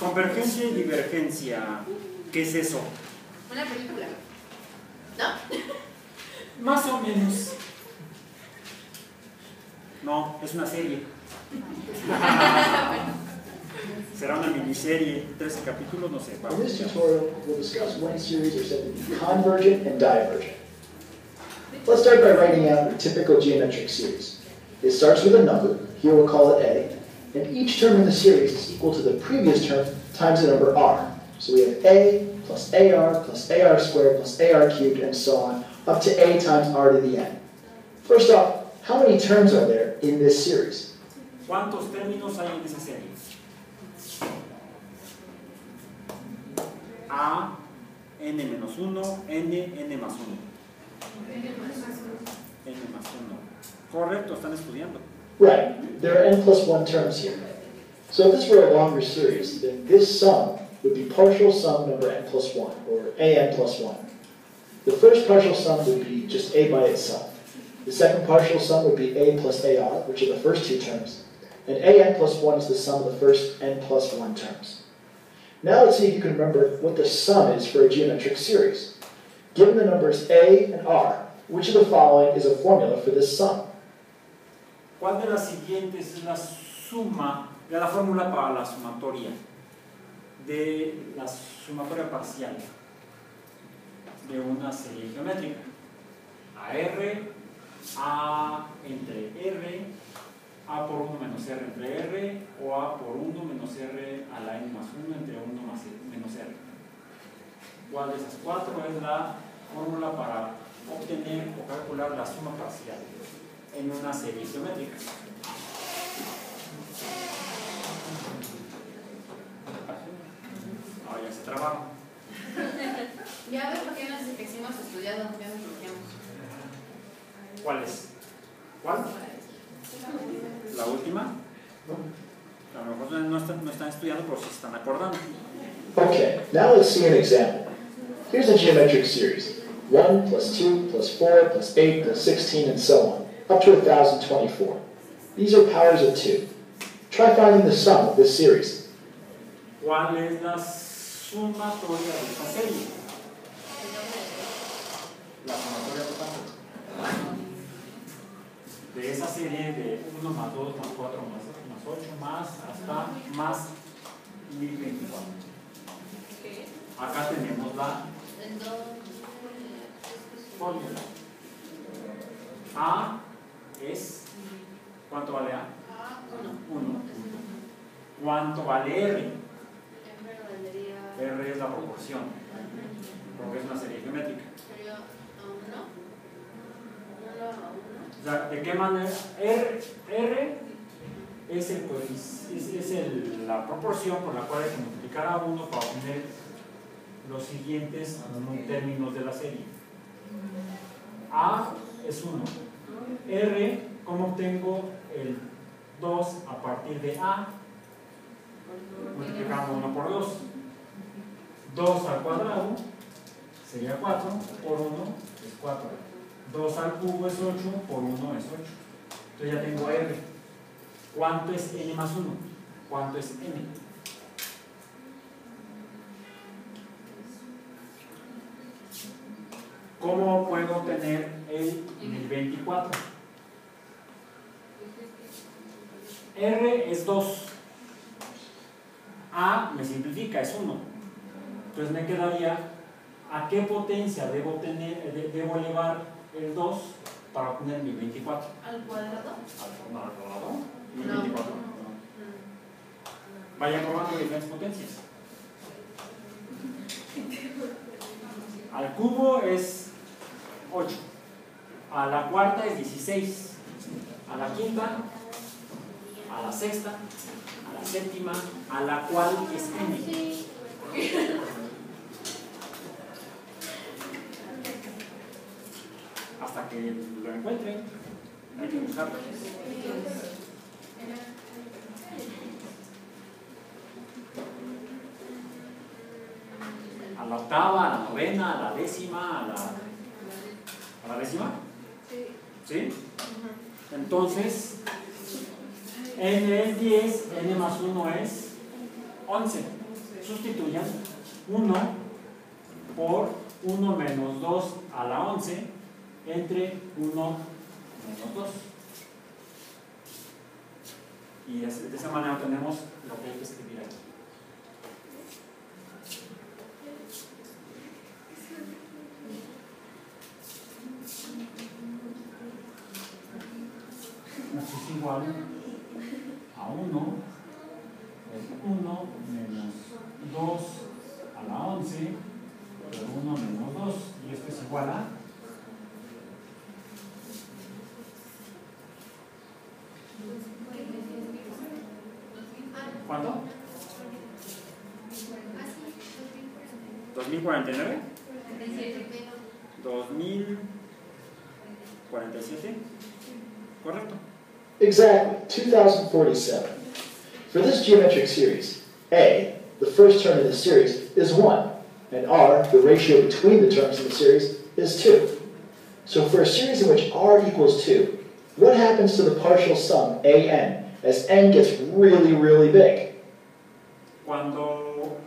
Convergencia y divergencia. ¿Qué es eso? Una película. ¿No? Más o menos. No, es una serie. Será una miniserie, 13 capítulos, no sé. In this tutorial, we'll discuss when series are said to be convergent and divergent. Let's start by writing out a typical geometric series. It starts with a number, here we'll call it a, and each term in the series is equal to the previous term times the number r. So we have a plus ar plus ar squared plus ar cubed and so on, up to a times r to the n. First off, how many terms are there in this series? ¿Cuántos términos hay en esa serie? A, n menos 1, n, n más 1. n más 1. Correcto, están estudiando. Right, there are n plus 1 terms here. So if this were a longer series, then this sum would be partial sum number n plus 1, or an plus 1. The first partial sum would be just a by itself. The second partial sum would be a plus ar, which are the first two terms. And an plus 1 is the sum of the first n plus 1 terms. Now let's see if you can remember what the sum is for a geometric series. Given the numbers a and r, which of the following is a formula for this sum? ¿Cuál de las siguientes es la suma de la fórmula para la sumatoria? De la sumatoria parcial de una serie geométrica. Entre R, A por 1 menos R entre R, o A por 1 menos R a la N más 1 entre 1 más menos R. ¿Cuál de esas cuatro es la fórmula para obtener o calcular la suma parcial en una serie geométrica? Ahora ya se trabaron. Ya ves por qué nos hemos estudiado, ya nos. ¿Cuál es? ¿Cuál? ¿La última? A lo mejor no están, no están estudiando, pero se están acordando. Okay, now let's see an example. Here's a geometric series. 1 plus 2 plus 4 plus 8 plus 16 and so on, up to 1024. These are powers of 2. Try finding the sum of this series. ¿Cuál es la sumatoria de esta serie? La sumatoria De esa serie de 1 más 2 más 4 más, más 8 más hasta más 1024. Acá tenemos la fórmula. A es, ¿cuánto vale A? 1. ¿Cuánto vale R? R es la proporción, porque es una serie geométrica. Sea, ¿de qué manera? R, R es, el, coefic- es, es el- la proporción por la cual hay que multiplicar a 1 para obtener los siguientes términos de la serie. A es 1. R, ¿cómo obtengo el 2 a partir de A? Multiplicando 1 por 2. 2 al cuadrado sería 4, por 1 es 4. 2 al cubo es 8, por 1 es 8. Entonces ya tengo R. ¿Cuánto es N más 1? ¿Cuánto es N? ¿Cómo puedo obtener el 1024? R es 2. A me simplifica, es 1. Entonces me quedaría a qué potencia debo, tener, de- debo elevar el 2 para obtener mi 24. ¿Al cuadrado? Al cuadrado, mi No. 24. Vaya probando diferentes potencias. Al cubo es 8. A la cuarta es 16. A la quinta, a la sexta, a la séptima, a la cual es n. Hasta que lo encuentren, hay que buscarlo. a la octava, a la novena, a la décima, a la, a la décima. ¿Sí? Entonces, n es 10, n más 1 es 11. Sustituyan 1 por 1 menos 2 a la 11 entre 1 menos 2. Y de esa manera tenemos lo que hay que escribir aquí. ¿Cuánto? ¿2049? ¿2047? ¿Correcto? Exactly, 2047. For this geometric series, A, the first term in the series, is 1, and R, the ratio between the terms in the series, is 2. So for a series in which R equals 2, what happens to the partial sum AN as n gets really, really big. Cuando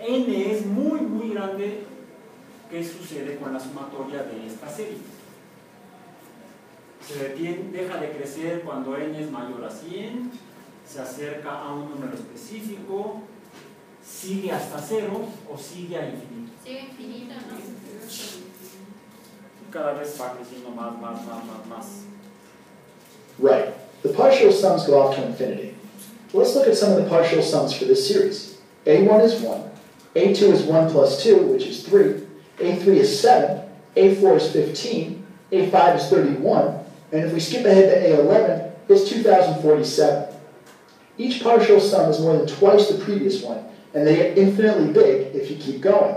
n es muy, muy grande, ¿qué sucede con la sumatoria de esta serie? Se detiene, deja de crecer cuando n es mayor a 100, se acerca a un número específico, sigue hasta cero o sigue a infinito. Sigue infinito, ¿no? Cada vez va creciendo más, más, más, más, más. Right. The partial sums go off to infinity. Let's look at some of the partial sums for this series. A1 is 1, A2 is 1 plus 2, which is 3, A3 is 7, A4 is 15, A5 is 31, and if we skip ahead to A11, it's 2047. Each partial sum is more than twice the previous one, and they get infinitely big if you keep going.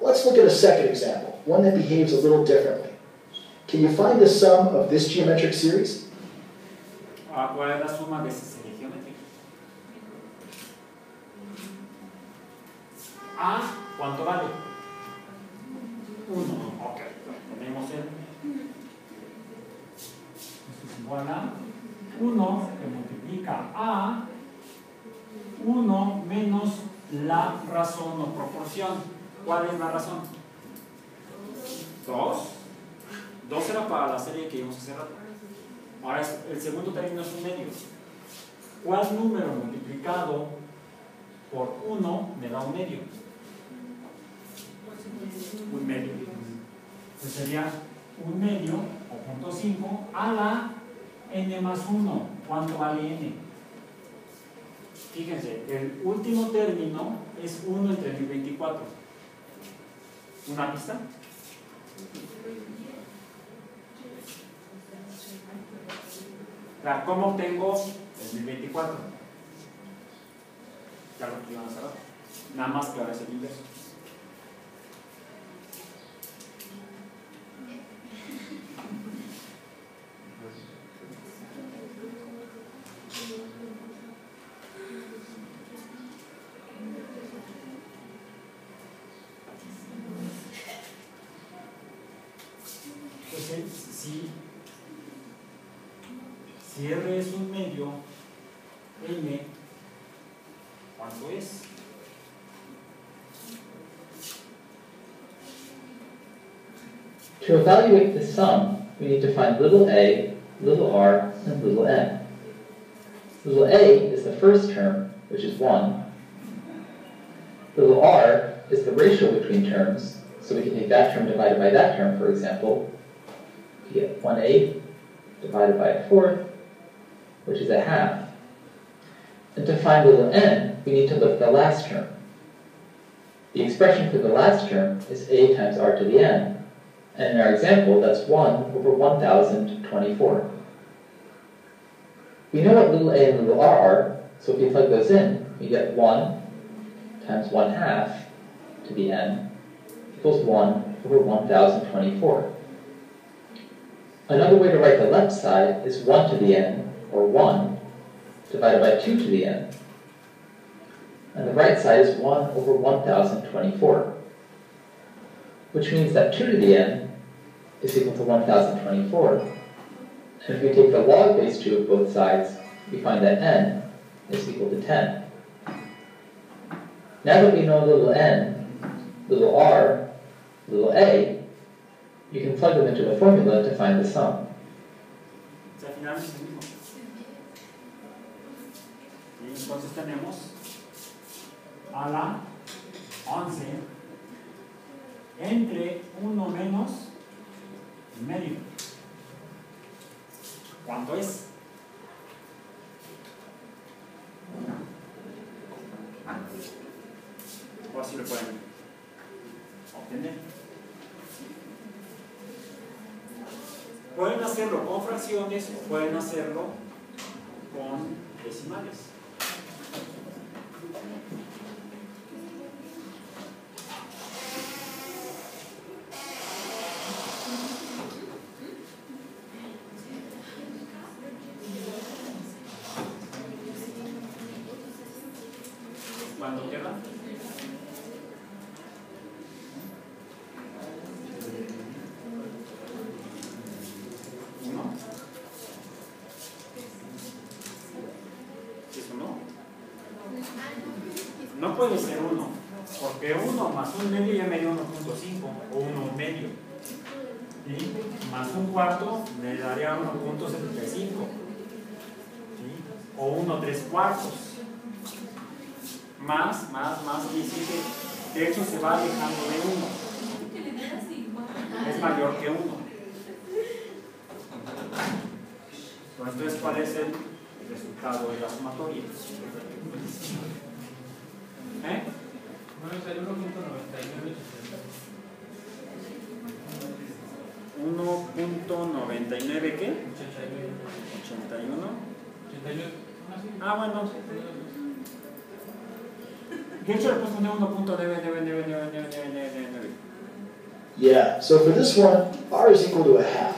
Let's look at a second example, one that behaves a little differently. Can you find the sum of this geometric series? ¿Cuál es la suma de esa serie geométrica? A, ¿cuánto vale? 1. Ok, tenemos el. Esto es igual a 1 que multiplica a 1 menos la razón o proporción. ¿Cuál es la razón? 2. 2 era para la serie que íbamos a hacer Ahora el segundo término es un medio. ¿Cuál número multiplicado por 1 me da un medio? Un medio. Entonces sería un medio, o punto 5, a la n más 1. ¿Cuánto vale n? Fíjense, el último término es 1 entre 1024. ¿Una pista? ¿Cómo obtengo el 1024? Ya lo que hacer Nada más que ahora es el inverso. Si R es un medio, N, ¿cuánto es? To evaluate the sum, we need to find little a, little r, and little n. Little a is the first term, which is 1. Little r is the ratio between terms, so we can take that term divided by that term, for example. You get 1 eighth divided by a fourth, which is a half. And to find little n, we need to look at the last term. The expression for the last term is a times r to the n, and in our example, that's 1 over 1024. We know what little a and little r are, so if we plug those in, we get 1 times 1 half to the n equals 1 over 1024. Another way to write the left side is 1 to the n or 1, divided by 2 to the n. and the right side is 1 over 1024, which means that 2 to the n is equal to 1024. And if we take the log base 2 of both sides, we find that n is equal to 10. Now that we know little n, little r, little a, you can plug them into a formula to find the sum. Y entonces tenemos a la 11 entre 1 menos medio. ¿Cuánto es? O así lo pueden obtener. Pueden hacerlo con fracciones o pueden hacerlo con decimales. Cuando quieran. Uno. ¿Es uno? No puede ser uno, porque uno más un medio ya me dio 1.5 o uno y medio. ¿sí? Más un cuarto me daría 1.75. ¿sí? O uno tres cuartos. Más, más, más, y sí que de hecho se va alejando de uno. Es mayor que uno. Entonces, ¿cuál es el resultado de la sumatoria? ¿Eh? 1.99 qué? 81. Ah, bueno. De hecho, le puse 1.9999999. Yeah, so for this one, r is equal to a half.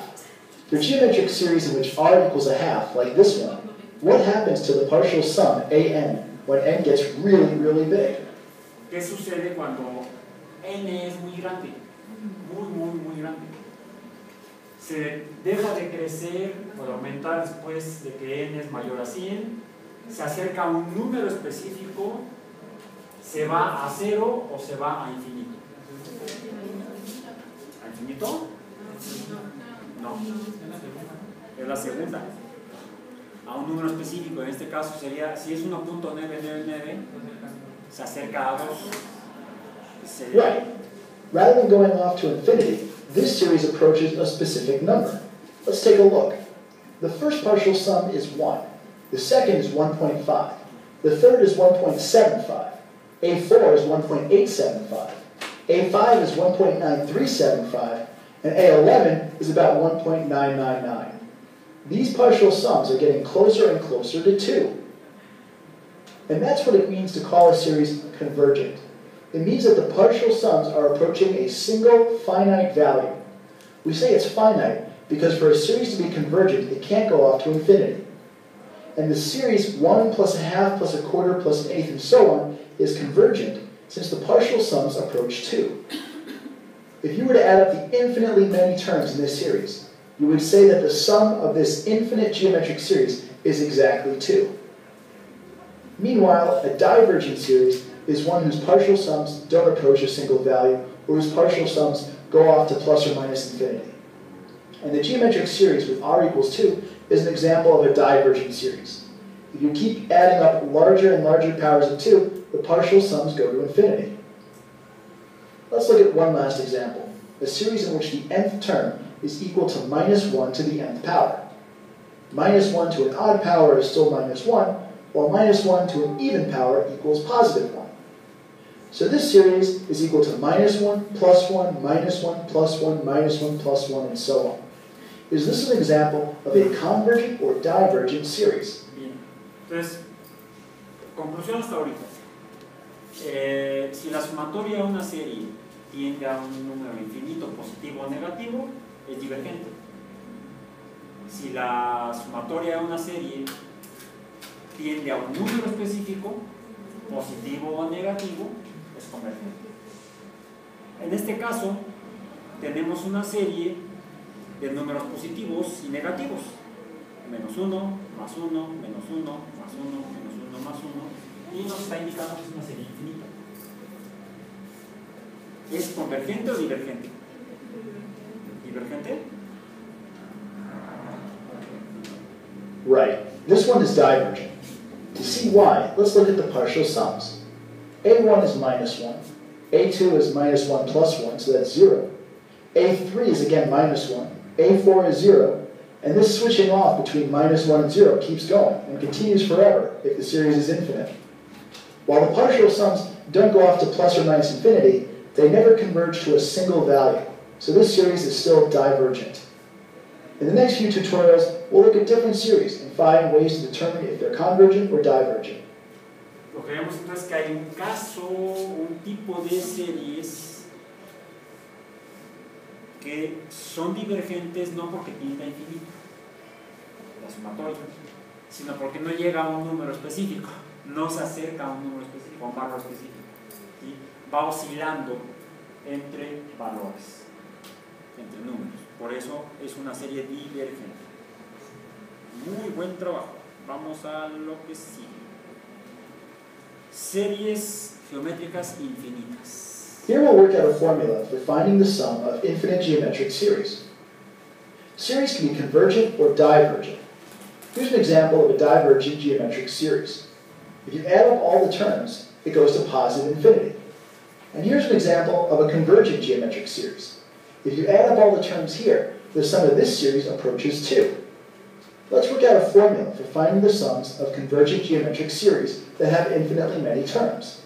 For geometric series in which r equals a half, like this one, what happens to the partial sum an when n gets really, really big? ¿Qué sucede cuando n es muy grande? Muy, muy, muy grande. Se deja de crecer o de aumentar después de que n es mayor a 100, se acerca a un número específico, se va a cero o se va a infinito. ¿A infinito? No, es la segunda. A un número específico, en este caso sería, si es 1.999, se acerca a 2. Right. Rather than going off to infinity, this series approaches a specific number. Let's take a look. The first partial sum is 1. The second is 1.5. The third is 1.75. A4 is 1.875. A5 is 1.9375. And A11 is about 1.999. These partial sums are getting closer and closer to 2. And that's what it means to call a series convergent. It means that the partial sums are approaching a single finite value. We say it's finite because for a series to be convergent, it can't go off to infinity. And the series 1 plus a half plus a quarter plus an eighth and so on is convergent since the partial sums approach 2. If you were to add up the infinitely many terms in this series, you would say that the sum of this infinite geometric series is exactly 2. Meanwhile, a divergent series is one whose partial sums don't approach a single value, or whose partial sums go off to plus or minus infinity. And the geometric series with r equals 2 is an example of a divergent series. If you keep adding up larger and larger powers of 2, the partial sums go to infinity. Let's look at one last example, a series in which the nth term is equal to minus 1 to the nth power. Minus 1 to an odd power is still minus 1, while minus 1 to an even power equals positive 1. So this series is equal to minus 1, plus 1, minus 1, plus 1, minus 1, plus 1, and so on. Is this an example of a convergent or divergent series? Bien, entonces, conclusión hasta ahorita. Eh, si la sumatoria de una serie tiende a un número infinito positivo o negativo, es divergente. Si la sumatoria de una serie tiende a un número específico, positivo o negativo, es convergente. En este caso, tenemos una serie de números positivos y negativos. Menos 1, más 1, menos 1, más 1, menos 1, más 1. Y nos está indicando que es una serie infinita. ¿Es convergente o divergente? ¿Divergente? Right. This one is divergent. To see why, let's look at the partial sums. A1 is minus 1. A2 is minus 1 plus 1, so that's 0. A3 is again minus 1. A4 is 0. And this switching off between minus 1 and 0 keeps going and continues forever if the series is infinite. While the partial sums don't go off to plus or minus infinity, they never converge to a single value. So this series is still divergent. In the next few tutorials, we'll look at different series and find ways to determine if they're convergent or divergent. Lo que vemos entonces que hay un caso, un tipo de series que son divergentes no porque tienda infinito, la sumatoria, sino porque no llega a un número específico, no se acerca a un número específico, a un valor específico. ¿sí? Va oscilando entre valores, entre números. Por eso es una serie divergente. Muy buen trabajo. Vamos a lo que sigue. Series geométricas infinitas. Here we'll work out a formula for finding the sum of infinite geometric series. Series can be convergent or divergent. Here's an example of a divergent geometric series. If you add up all the terms, it goes to positive infinity. And here's an example of a convergent geometric series. If you add up all the terms here, the sum of this series approaches 2. Let's work out a formula for finding the sums of convergent geometric series that have infinitely many terms.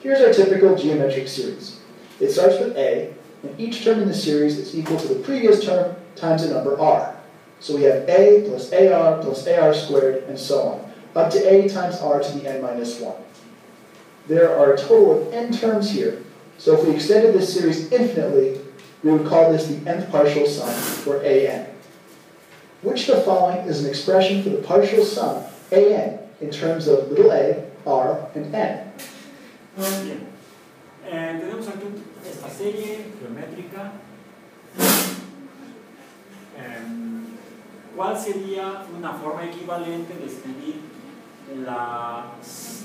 Here's our typical geometric series. It starts with a, and each term in the series is equal to the previous term times the number r. So we have a plus ar plus ar squared, and so on, up to a times r to the n minus 1. There are a total of n terms here, so if we extended this series infinitely, we would call this the nth partial sum, or an. Which of the following is an expression for the partial sum, an, in terms of little a, r, and n? Eh, tenemos aquí esta serie geométrica. ¿Cuál sería una forma equivalente de escribir la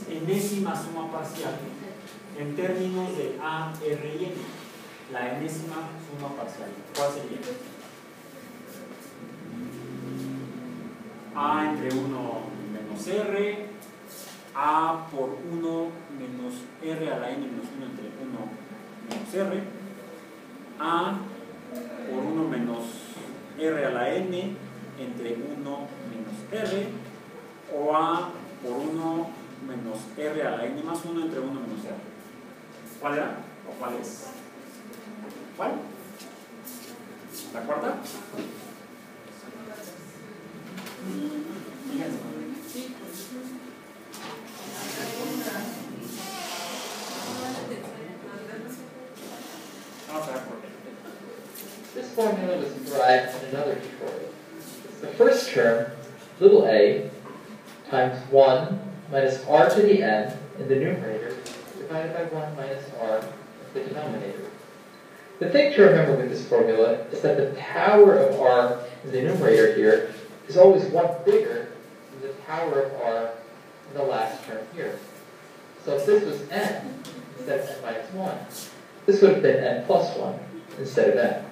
enésima suma parcial en términos de A, R y N? La enésima suma parcial. ¿Cuál sería? A entre 1 menos R, A por 1 menos R a la N menos 1 entre 1 menos R, A por 1 menos R a la N entre 1 menos R, o A por 1 menos R a la N más 1 entre 1 menos R. ¿Cuál era? ¿O cuál es? ¿Cuál? ¿La cuarta? This formula was derived in another tutorial. The first term, little a, times 1 minus r to the n in the numerator, divided by 1 minus r in the denominator. The thing to remember with this formula is that the power of r in the numerator here is always 1 bigger than the power of r in the last term here. So if this was n instead of n minus 1, this would have been n plus 1 instead of n.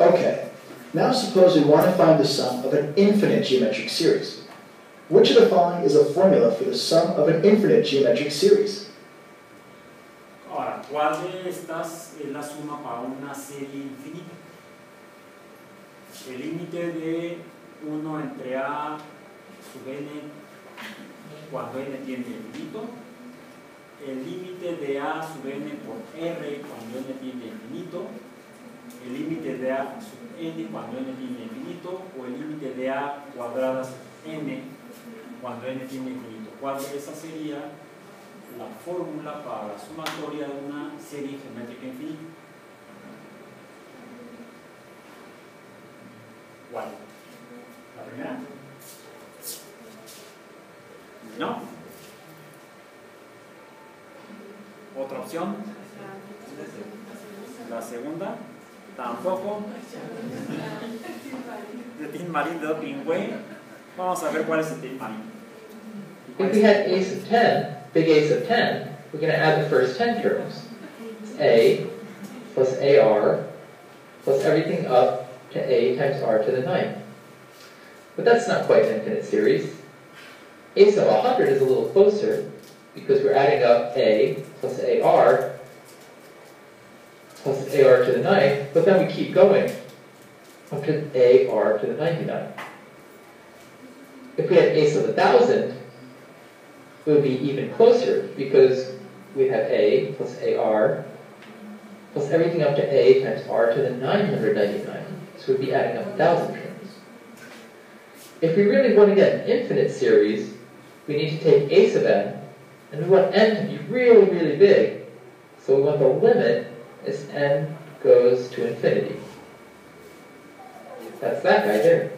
Okay, now suppose we want to find the sum of an infinite geometric series. Which of the following is a formula for the sum of an infinite geometric series? Ahora, ¿cuál de estas es la suma para una serie infinita? El límite de 1 entre a sub n cuando n tiende a infinito, el límite de a sub n por r cuando n tiende a infinito, el límite de a sub n cuando n tiende a infinito, o el límite de a cuadrada sub n cuando n tiende a infinito. ¿Cuál de esas sería la fórmula para la sumatoria de una serie geométrica infinita. primera? No. ¿Otra opción? La segunda. Tampoco. Tim Marín de. Vamos a ver cuál es el. If we had ace of 10, big ace of 10, we're going to add the first 10 terms. A plus ar plus everything up to a times r to the ninth. But that's not quite an infinite series. Ace of 100 is a little closer because we're adding up a plus ar plus ar to the ninth, but then we keep going up to ar to the 99. If we had ace of 1000, it would be even closer because we have a plus ar plus everything up to a times r to the 999. So we'd be adding up 1,000 terms. If we really want to get an infinite series, we need to take a sub n, and we want n to be really, really big. So we want the limit as n goes to infinity. That's that guy there.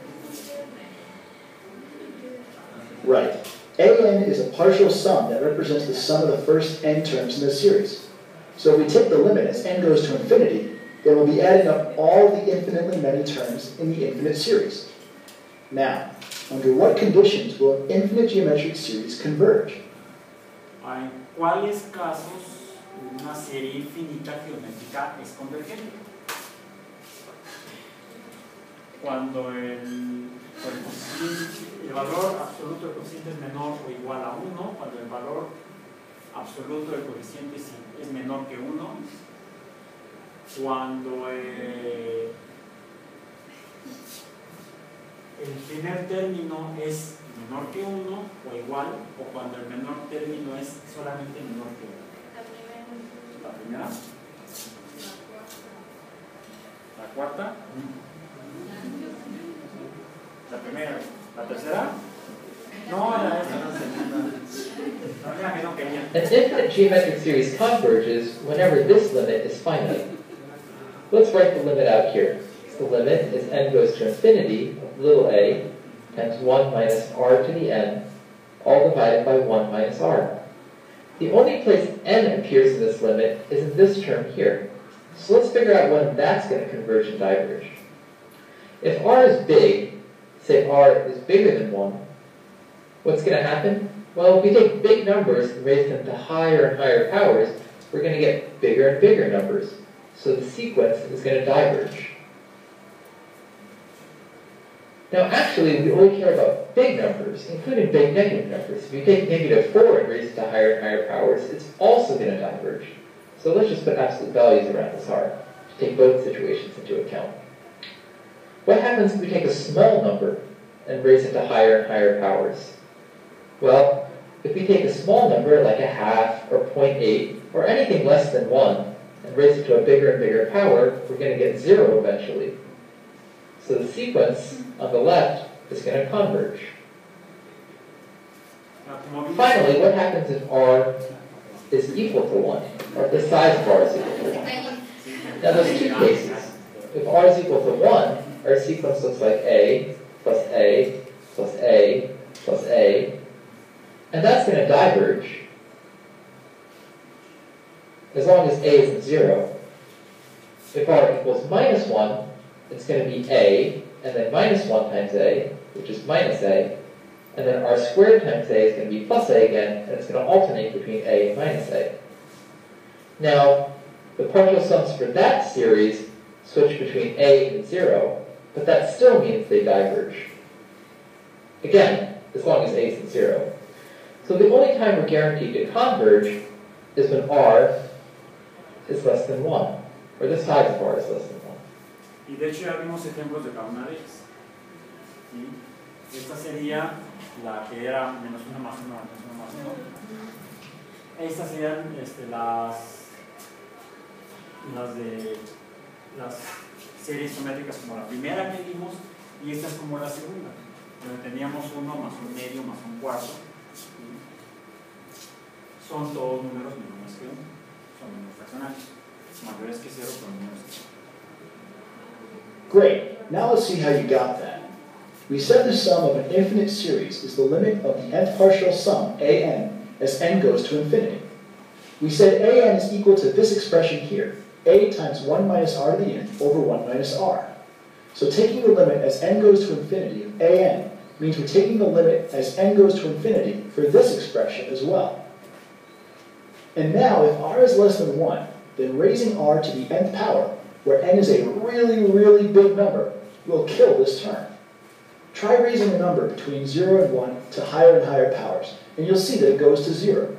Right. an is a partial sum that represents the sum of the first n terms in the series. So if we take the limit as n goes to infinity, then we'll be adding up all the infinitely many terms in the infinite series. Now, under what conditions will an infinite geometric series converge? ¿En cuáles casos una serie infinita geométrica es convergente? Cuando el, el, valor absoluto del cociente es menor o igual a 1, cuando el valor absoluto del coeficiente es menor que 1, cuando eh, el primer término es menor que 1 o igual, o cuando el menor término es solamente menor que 1. La primera. La cuarta. La primera. La tercera. No, era esta, la segunda. An infinite geometric series converges whenever this limit is finite. Let's write the limit out here. The limit is n goes to infinity of little a times 1 minus r to the n, all divided by 1 minus r. The only place n appears in this limit is in this term here. So let's figure out when that's going to converge and diverge. If r is big, say r is bigger than 1, what's going to happen? Well, if we take big numbers and raise them to higher and higher powers, we're going to get bigger and bigger numbers. So the sequence is going to diverge. Now, actually, we only care about big numbers, including big negative numbers. If you take negative 4 and raise it to higher and higher powers, it's also going to diverge. So let's just put absolute values around this R to take both situations into account. What happens if we take a small number and raise it to higher and higher powers? Well, if we take a small number like a half or 0.8 or anything less than 1 and raise it to a bigger and bigger power, we're going to get 0 eventually. So the sequence on the left is going to converge. Finally, what happens if r is equal to 1, or if the size of r is equal to 1? Now there's two cases. If r is equal to 1, our sequence looks like a plus a plus a plus a and that's going to diverge as long as a isn't 0. If r equals minus 1, it's going to be a, and then minus 1 times a, which is minus a, and then r squared times a is going to be plus a again, and it's going to alternate between a and minus a. Now, the partial sums for that series switch between a and 0, but that still means they diverge. Again, as long as a is 0. So the only time we're guaranteed to converge is when r is less than 1, or the size of r is less than 1. Y de hecho ya vimos ejemplos de cada una de ellas. Esta sería la que era menos 1 más 1 menos 1 más 1. Estas serían este, las, las de las series geométricas como la primera que vimos y esta es como la segunda, donde teníamos 1 más un medio más un cuarto son todos números menores que 1, son números fraccionarios, mayores que 0 son menores que 1. Great. Now let's see how you got that. We said the sum of an infinite series is the limit of the nth partial sum, an, as n goes to infinity. We said an is equal to this expression here, a times 1 minus r to the n over 1 minus r. So taking the limit as n goes to infinity of an means we're taking the limit as n goes to infinity for this expression as well. And now, if r is less than 1, then raising r to the nth power, where n is a really, really big number, will kill this term. Try raising a number between 0 and 1 to higher and higher powers, and you'll see that it goes to 0.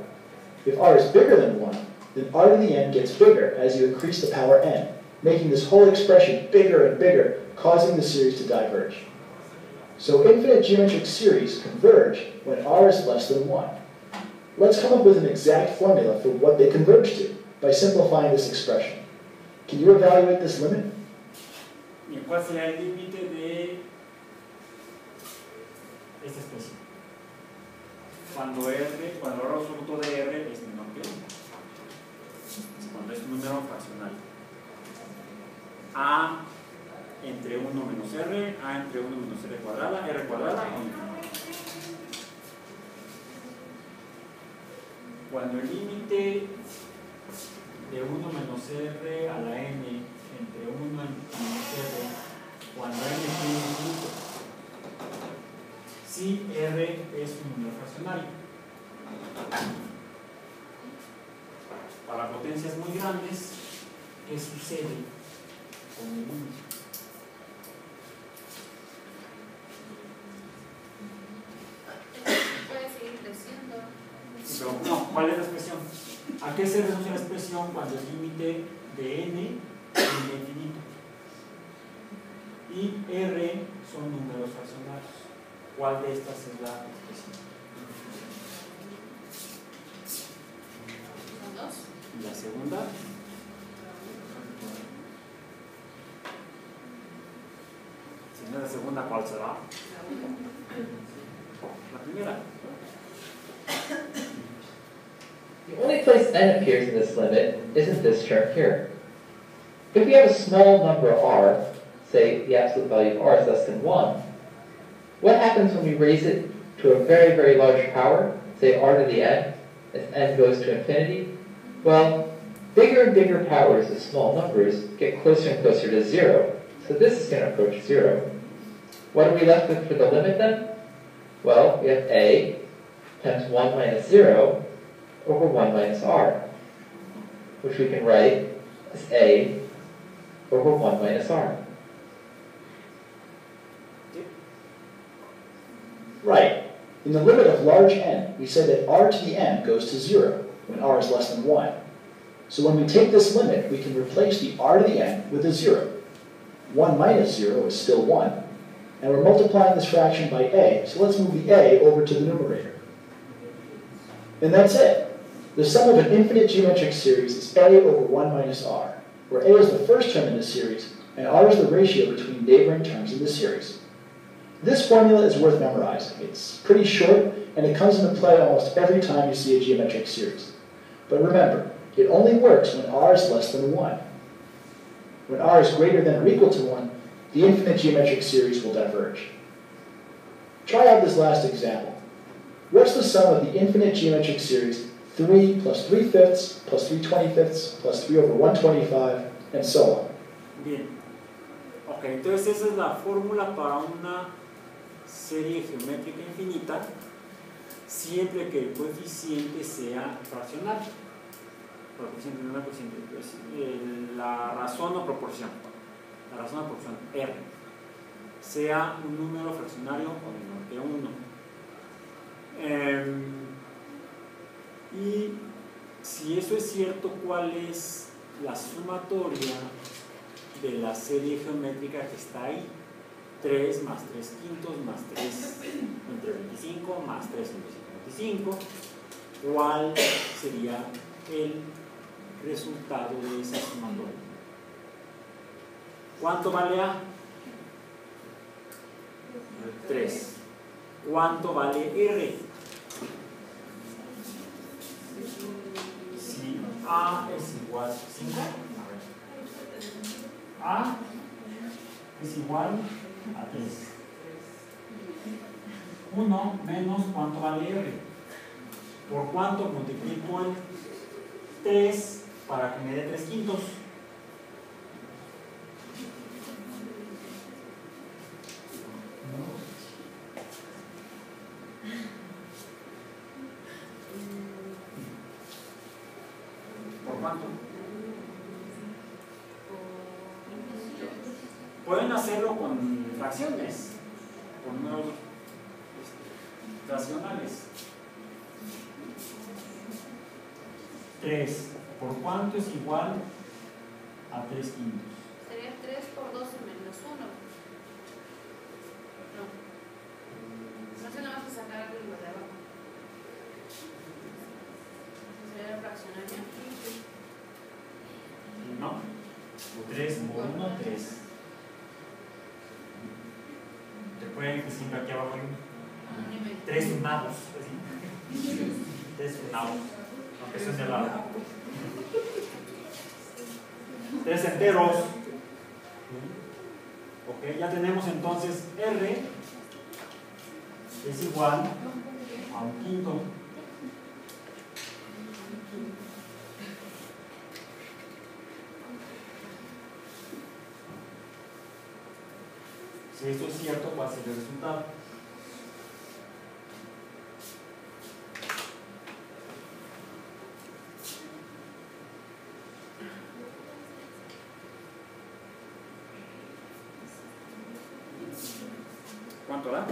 If r is bigger than 1, then r to the n gets bigger as you increase the power n, making this whole expression bigger and bigger, causing the series to diverge. So infinite geometric series converge when r is less than 1. Let's come up with an exact formula for what they converge to by simplifying this expression. Can you evaluate this limit? Bien, ¿cuál será el límite de esta expresión? Cuando R, cuando el absoluto de R es menor que 1. Es cuando es un número fraccional. A entre 1 menos R, A entre 1 menos R cuadrada, R cuadrada. Cuando el límite de 1 menos R a la N entre 1 menos R cuando N tiene infinito. Si R es un número fraccionario. Para potencias muy grandes, ¿qué sucede con el límite? Puede seguir creciendo. No, ¿cuál es la qué se reduce la expresión cuando el límite de n tiende a infinito? Y r son números fraccionarios. ¿Cuál de estas es la expresión? La segunda. Si no es la segunda, ¿cuál será? La primera. The only place n appears in this limit isn't this term here. If we have a small number r, say the absolute value of r is less than 1, what happens when we raise it to a very, very large power, say r to the n, as n goes to infinity? Well, bigger and bigger powers of small numbers get closer and closer to 0, so this is going to approach 0. What are we left with for the limit then? Well, we have a times 1 minus 0 over 1 minus r, which we can write as a over 1 minus r. Right. In the limit of large n, we said that r to the n goes to 0 when r is less than 1. So when we take this limit, we can replace the r to the n with a 0. 1 minus 0 is still 1. And we're multiplying this fraction by a, so let's move the a over to the numerator. And that's it. The sum of an infinite geometric series is a over 1 minus r, where a is the first term in the series, and r is the ratio between neighboring terms in the series. This formula is worth memorizing. It's pretty short, and it comes into play almost every time you see a geometric series. But remember, it only works when r is less than 1. When r is greater than or equal to 1, the infinite geometric series will diverge. Try out this last example. What's the sum of the infinite geometric series 3 plus 3 fifths plus 3 25ths plus 3 over 125, and so on? Bien. Ok, entonces esa es la fórmula para una serie geométrica infinita siempre que el coeficiente sea fraccional. Coeficiente, no coeficiente, pues, eh, la razón o proporción. La razón o proporción, R. Sea un número fraccionario o menor que 1. Y si eso es cierto, ¿cuál es la sumatoria de la serie geométrica que está ahí? 3 más 3 quintos más 3 entre 25 más 3 entre 25. ¿Cuál sería el resultado de esa sumatoria? ¿Cuánto vale A? 3. ¿Cuánto vale R? Si A es igual a 5, a. A es igual a 3. 1 menos cuánto vale R. ¿Por cuánto multiplico el 3 para que me dé 3 quintos? ¿Por cuánto? Pueden hacerlo con fracciones, con números este, racionales. 3. ¿Por cuánto es igual a 3 quintos? Sería 3 por 12 menos 1. No. No se nada más que sacar lo de abajo. Sería la fraccionaria. No. 3 por 1, 3. Recuerden que siempre aquí abajo hay me- 3 sumados. 3 sumados. Aunque son de lado. 3 enteros. Ok, ya tenemos entonces R es igual a un quinto. Si esto es cierto, ¿cuál será el resultado? ¿Cuánto da?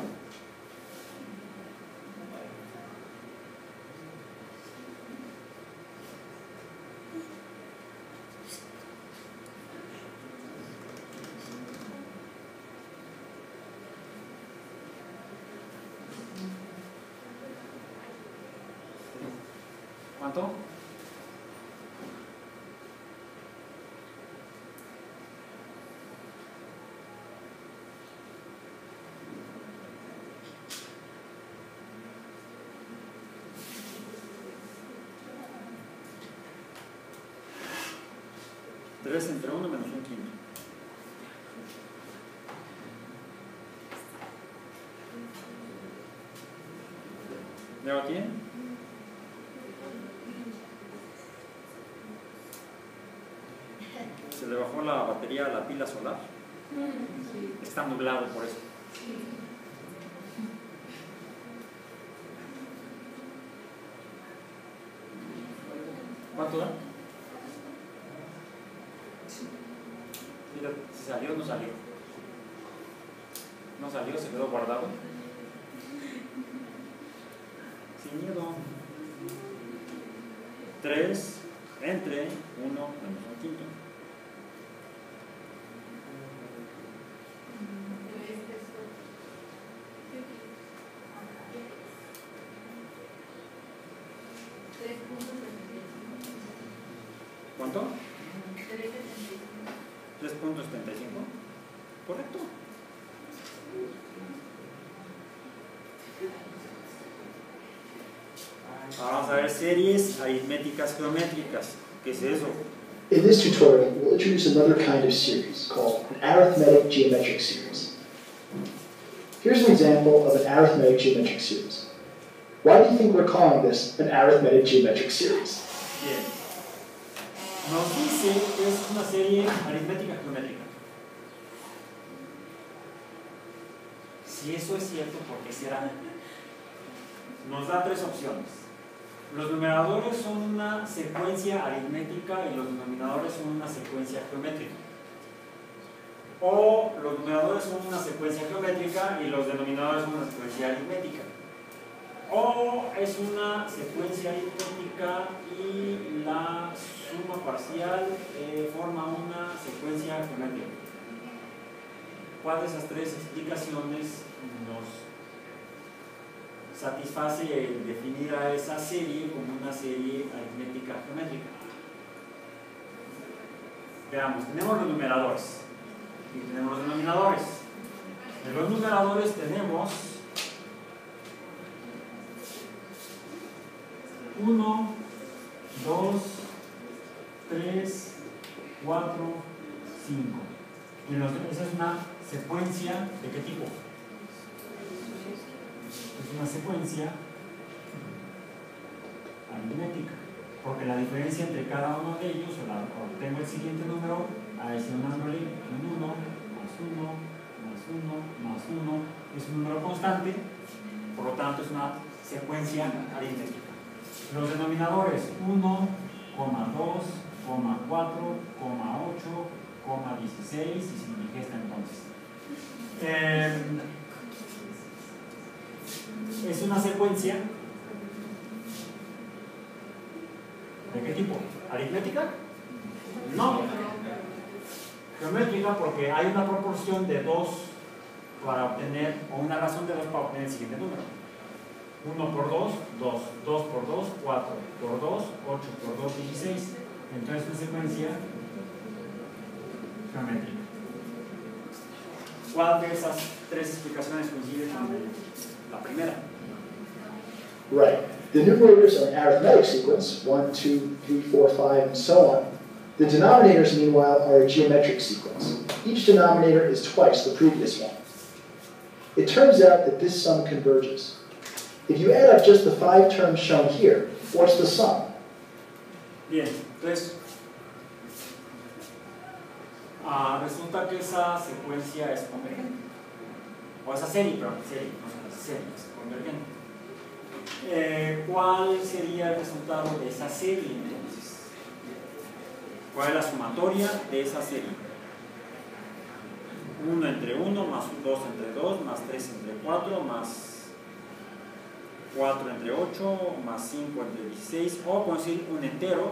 Tres entre uno menos un quinto. ¿Ya? Se le bajó la pila solar. Está nublado por eso. ¿Cuánto da? Mira, si salió o no salió. No salió, se quedó guardado. Sin miedo. 3 Vamos a ver series aritméticas geométricas. ¿Qué es eso? In this tutorial, we'll introduce another kind of series called an arithmetic geometric series. Here's an example of an arithmetic geometric series. Why do you think we're calling this an arithmetic geometric series? Bien. Nos dice que es una serie aritmética geométrica. Si eso es cierto, ¿por qué será? Nos da tres opciones. Los numeradores son una secuencia aritmética y los denominadores son una secuencia geométrica. O los numeradores son una secuencia geométrica y los denominadores son una secuencia aritmética. O es una secuencia aritmética y la suma parcial eh, forma una secuencia geométrica. ¿Cuál de esas tres explicaciones nos satisface el definir a esa serie como una serie aritmética geométrica? Veamos, tenemos los numeradores y tenemos los denominadores. En los numeradores tenemos 1, 2, 3, 4, 5. Y los- esa es una secuencia de qué tipo? Una secuencia aritmética, porque la diferencia entre cada uno de ellos, o, la, tengo el siguiente número adicionándole un 1, más 1, más 1, más 1, es un número constante, por lo tanto es una secuencia aritmética. Los denominadores 1, 2, 4, 8, 16 y sin digesta entonces. Eh, es una secuencia ¿de qué tipo? ¿Aritmética? No. Geométrica porque hay una proporción de 2 para obtener, o una razón de 2 para obtener el siguiente número. 1 por 2, 2. 2 por 2, 4. Por 2, 8 por 2, 16. Entonces una secuencia geométrica. ¿Cuál de esas tres explicaciones coincide con la primera? Right. The numerators are an arithmetic sequence, 1, 2, 3, 4, 5, and so on. The denominators, meanwhile, are a geometric sequence. Each denominator is twice the previous one. It turns out that this sum converges. If you add up just the five terms shown here, what's the sum? Bien, entonces uh, resulta que esa secuencia es convergente. O esa serie, perdón, serie, no es serie, es convergente. Eh, ¿Cuál sería el resultado de esa serie entonces? ¿Cuál es la sumatoria de esa serie? 1 entre 1, más 2 entre 2, más 3 entre 4, más 4 entre 8, más 5 entre 16, o decir un entero,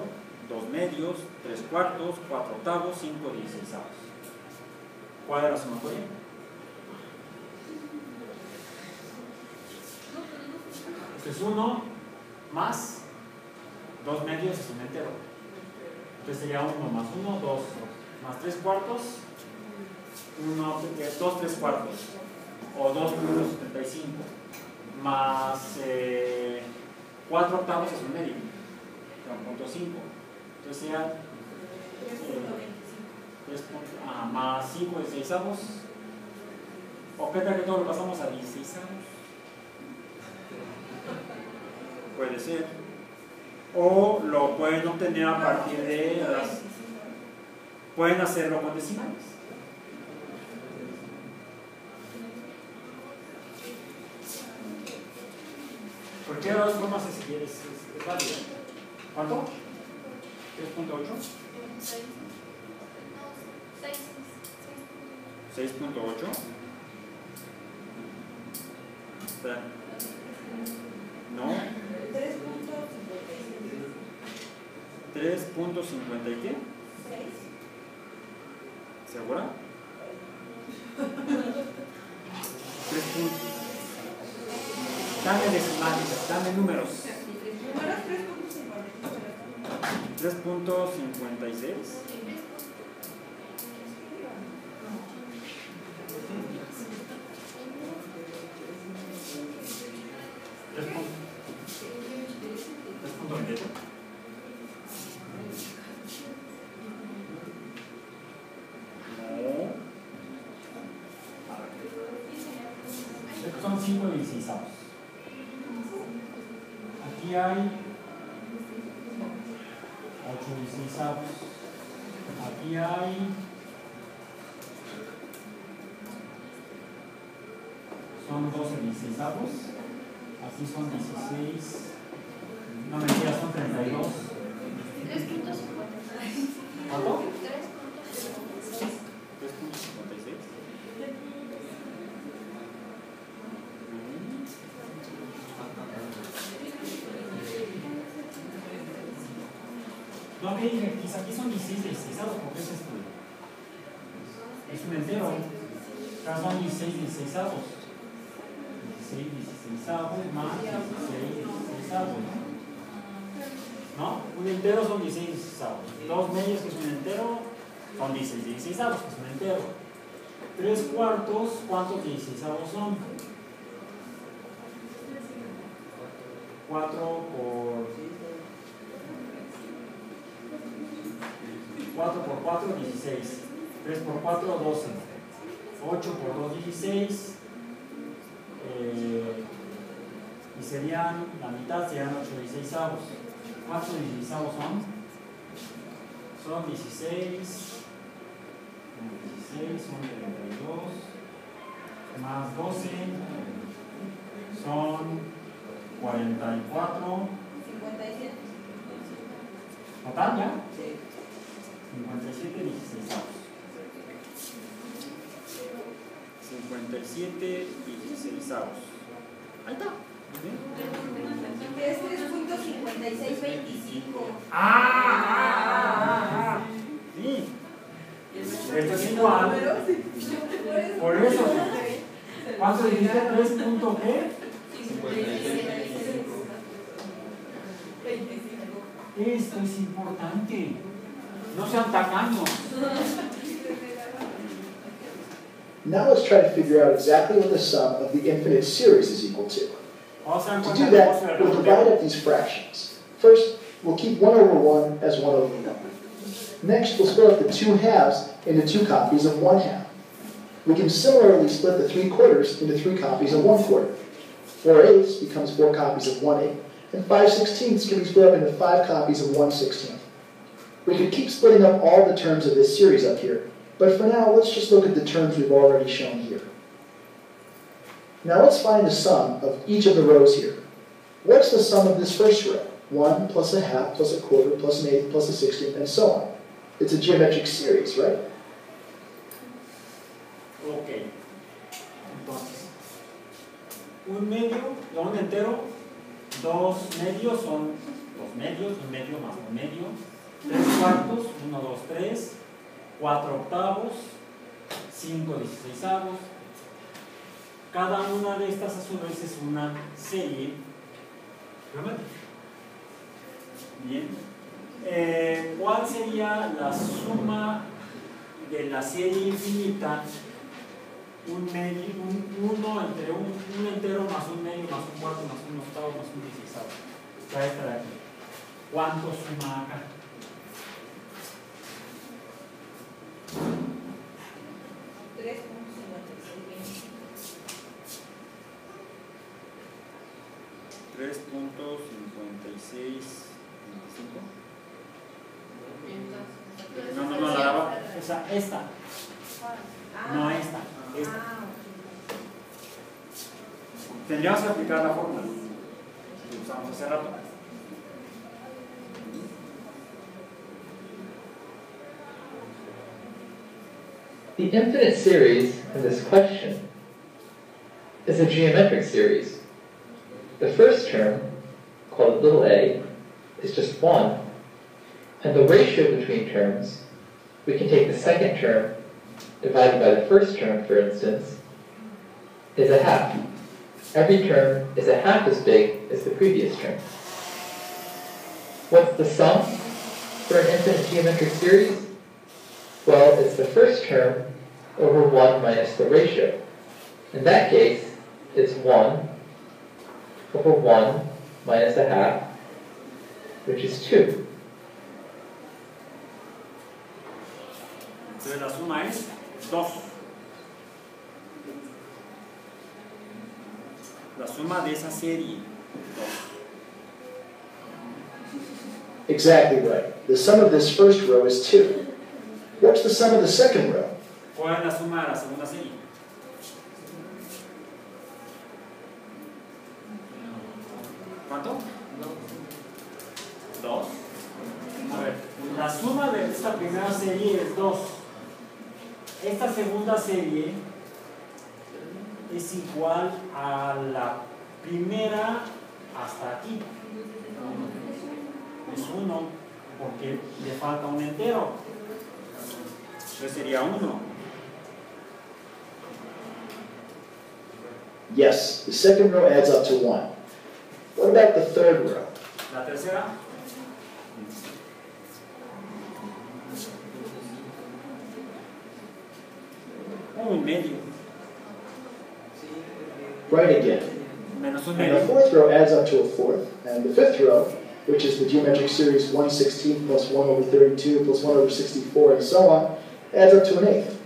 2 medios, 3 cuartos, 4 octavos, 5 dieciséisavos. ¿Cuál es la sumatoria? Esto es 1 más 2 medios es un entero. Entonces sería 1 más 1, 2 más 3 cuartos, 1, 2, 3 cuartos, o 2 menos 75 más eh, 4 octavos es un medio, 1.5. Entonces sería eh, 3 ah, más 5 de 6 avos. ¿O qué tal que todo lo pasamos a 16 avos? Puede ser. O lo pueden obtener a partir de las... Pueden hacerlo con decimales. Cualquiera de las formas es, es, es, es válida. ¿Cuánto? 3.8. 6.8. Espera. No. 3.50 y qué? ¿Segura? 3. Dame decimales, dame números. 3.56. Tres punto- tres punto veintiocho. No. A ver. Estos son 5 dieciséisavos. Aquí hay 8 dieciséisavos. Aquí hay son 12 dieciséisavos. Así son 16. No mentira, son 32. 3.56. ¿Cuánto? 3.56. 3.56. Dije, quizá aquí son 16 16avos, porque es esto. Es un entero. Acá son 16 16avos. 16 16avos más 16 16avos. ¿No? Un entero son 16 16avos. Dos medios, que es un entero, son 16 16avos, que es un entero. Tres cuartos, ¿cuántos 16avos son? 4 por 4 por 4, 16. 3 por 4, 12. 8 por 2, 16. Eh, serían, la mitad serían 8 dieciséisavos. ¿Cuántos dieciséisavos son? Son 16, 16 son 32, más 12 son 44. 57. ¿Total ya? 57 dieciséisavos. 57 dieciséisavos. Ahí está. ¿Ven? Es 3.5625. Ah, ah, ah, ah. Sí. Esto es igual. Por eso. ¿Cuánto dijiste? ¿3 punto qué? 25. Esto es importante. No sean tacaños. Now let's try to figure out exactly what the sum of the infinite series is equal to. To do that, we'll divide up these fractions. First, we'll keep 1 over 1 as 1 over 1. Next, we'll split up the 2 halves into 2 copies of 1 half. We can similarly split the 3 quarters into 3 copies of 1 quarter. 4 eighths becomes 4 copies of 1 eighth, and 5 sixteenths can be split up into 5 copies of 1 sixteenth. We could keep splitting up all the terms of this series up here, but for now, let's just look at the terms we've already shown here. Now let's find the sum of each of the rows here. What's the sum of this first row? 1 plus a half plus a quarter plus an eighth plus a sixteenth and so on. It's a geometric series, right? Ok. Entonces, un medio, un entero, dos medios son dos medios, un medio más un medio, tres cuartos, uno, dos, tres, cuatro octavos, cinco dieciséisavos. Cada una de estas a su vez es una serie geométrica. Bien. Eh, ¿Cuál sería la suma de la serie infinita un medio, un, uno entre un, un entero más un medio más un cuarto más un octavo más un dieciséisavo. Sea, esta de aquí. ¿Cuánto suma acá? 3.5625. No, no, no, la daba. Esa, esta, Ah. no esta, esta. Tendríamos que aplicar la fórmula que usamos hace rato. The infinite series in this question is a geometric series. The first term, called little a, is just 1, and the ratio between terms, we can take the second term divided by the first term, for instance, is a half. Every term is a half as big as the previous term. What's the sum for an infinite geometric series? Well, it's the first term over 1 minus the ratio. In that case, it's 1 over 1 minus a half, which is 2. Entonces la suma es 2. La suma de esa serie, 2. Exactly right. The sum of this first row is 2. What's the sum of the second row? ¿Cuál es la suma de la segunda serie? ¿Cuánto? Dos. A ver, la suma de esta primera serie es 2. Esta segunda serie es igual a la primera hasta aquí. Es 1 porque le falta un entero. Sería 1. Yes, the second row adds up to 1. What about the third row? La tercera. Un medio. Right again. Menos un And the fourth row adds up to a fourth. And the fifth row, which is the geometric series 1 16 plus 1 over 32 plus 1 over 64 and so on, adds up to an eighth.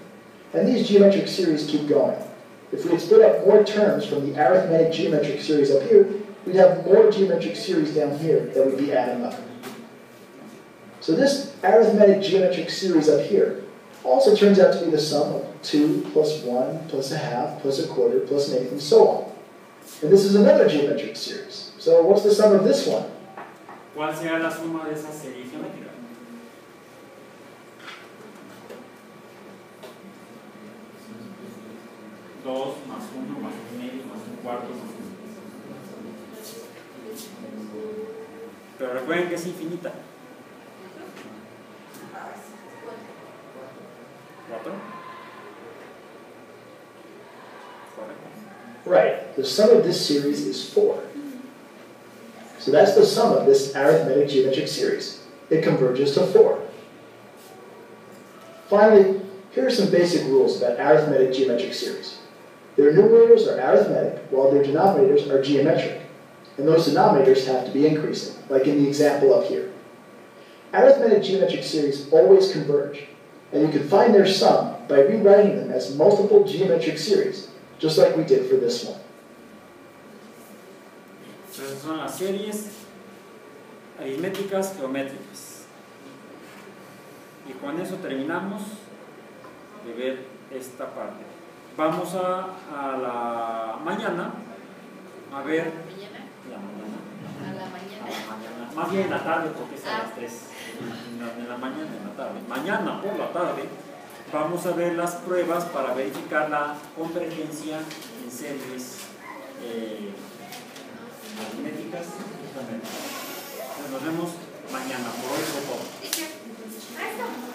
And these geometric series keep going. If we had split up more terms from the arithmetic geometric series up here, we'd have more geometric series down here that would be adding up. So this arithmetic geometric series up here also turns out to be the sum of 2 plus 1 plus a half plus a quarter plus an eighth and so on. And this is another geometric series. So what's the sum of this one? ¿Cuál será la suma de esa serie geométrica? Dos más uno más un medio más un cuarto más un... Pero recuerden que es infinita. ¿Cuatro? Right, the sum of this series is 4. So that's the sum of this arithmetic geometric series. It converges to 4. Finally, here are some basic rules about arithmetic geometric series. Their numerators are arithmetic, while their denominators are geometric. And those denominators have to be increasing, like in the example up here. Arithmetic geometric series always converge, and you can find their sum by rewriting them as multiple geometric series, just like we did for this one. Entonces son las series aritméticas geométricas. Y con eso terminamos de ver esta parte. Vamos a, a la mañana a ver Mañana, la mañana. a la a mañana. la mañana. Más bien en la tarde porque es a las 3. En la, en la mañana, en la tarde. Mañana por la tarde vamos a ver las pruebas para verificar la convergencia en series eh. Entonces, Nos vemos mañana. Por hoy I don't-